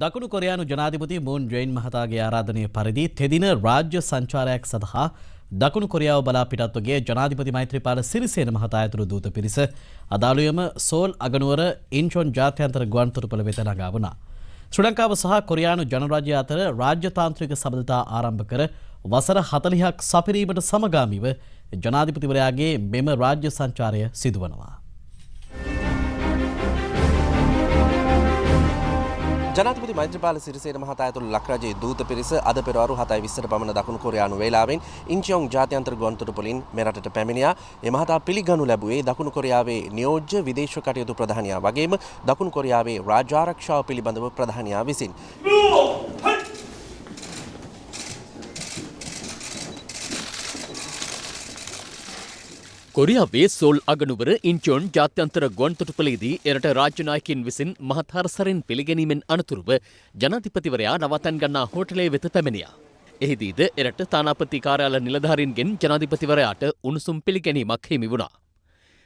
දකුණු කොරයානු ජනාධිපති මූන් ජයින් මහතාගේ ආරාධනය පරිදි තෙදින රාජ්‍ය සංචාරයක් සඳහා දකුණු කොරියාව බලා පිටත්වගේ ජනාධිපති මෛත්‍රපාල සිරිසේන මහතා ඇතුළු දූත පිරිස අදාළුවම සෝල් අගනුවර ඉන්චොන් ජාත්‍යන්තර ගුවන්තුරුපළ වෙත නගා වුණා. ශ්‍රී ලංකාව සහ කොරියානු ජනරාජ්‍ය අතර රාජ්‍යතාන්ත්‍රික සබඳතා ආරම්භ කර වසර හතලිහක් සපිරීමට සමගාමිව ජනාධිපතිවරයාගේ මෙම රාජ්‍ය සංචාරය සිදුවනවා. ජනතිපති මෛත්‍රපාල සිරිසේන මහතා ඇතුළු ලක්රජයේ දූත පිරිස අද පෙරවරු 7:20ට පමණ දකුණු කොරියානු වේලාවෙන් ඉන්චියොන් ජාත්‍යන්තර ගුවන්තොටුපළින් මෙරටට පැමිණියා. ඒ මහතා පිළිගනු ලැබුවේ දකුණු කොරියාවේ නියෝජ්‍ය විදේශ කටයුතු ප්‍රධානියා වගේම දකුණු කොරියාවේ රාජ්‍ය ආරක්ෂාව පිළිබඳව ප්‍රධානියා විසින්. කොරියාවේ සෝල් අගනුවර ඉන්චෝන් ජාත්‍යන්තර ගොන්තොටුපලේදී එරට රාජ්‍යනායකින් විසින් මහත්හරසරෙන් පිළිගැනීමෙන් අනතුරුව ජනාධිපතිවරයා නවතන් ගන්නා හෝටලේ වෙත පැමිණියා. එහිදීද එරට තානාපති කාර්යාල නිලධාරීන්ගෙන් ජනාධිපතිවරයාට උණුසුම් පිළිගැනීමක් හිමි වුණා.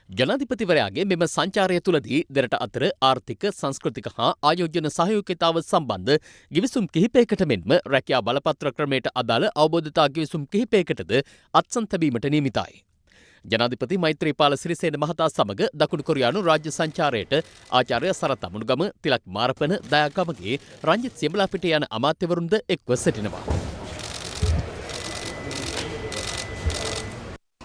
ජනාධිපතිවරයාගේ මෙම සංචාරය තුළදී දෙරට අතර ආර්ථික සංස්කෘතික හා ආයෝජන සහයෝකිතාව සම්බන්ධ ගිවිසුම් කිහිපයකට මෙන්ම රැකයා බලපත්‍ර ක්‍රමයට අදාළ අවබෝධතා ගිවිසුම් කිහිපයකටද අත්සන් තැබීමට නියමිතයි. ජනාධිපති මෛත්‍රීපාල සිරිසේන මහතා සමග දකුණු කොරියානු රාජ්‍ය සංචාරයට ආචාර්ය සරත් අමුණුගම තිලක් මාරපන දයාගමගේ රංජිත් සියඹලාපිට යන අමාත්‍යවරුන්ද එක්ව සිටිනවා.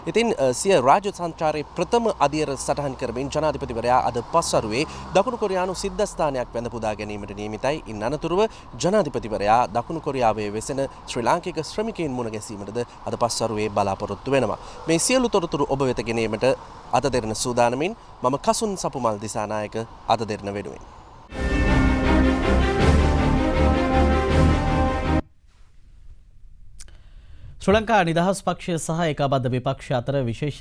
ඉතින් සිය රාජ සංචාරයේ ප්‍රථම අදියර සටහන් කරමින් ජනාධිපතිවරයා අද පස්වරුවේ දකුණු කොරියානු සිද්ධස්ථානයක් වැඳ පුදා ගැනීමට නියමිතයි. ඉන් අනතුරුව ජනාධිපතිවරයා දකුණු කොරියාවේ වෙසෙන ශ්‍රී ලාංකික ශ්‍රමිකයින් මුණ ගැසීමටද අද පස්වරුවේ බලාපොරොත්තු වෙනවා. මේ සියලු තොරතුරු ඔබ වෙත ගෙනීමට අද දෙරන සූදානමින් මම කසුන් සපුමල් දිසානායක අද දෙරන වෙනුවෙන්. ශ්‍රලංකා නිදහස් පක්ෂය සහ එකබද්ධ විපක්ෂ අතර විශේෂ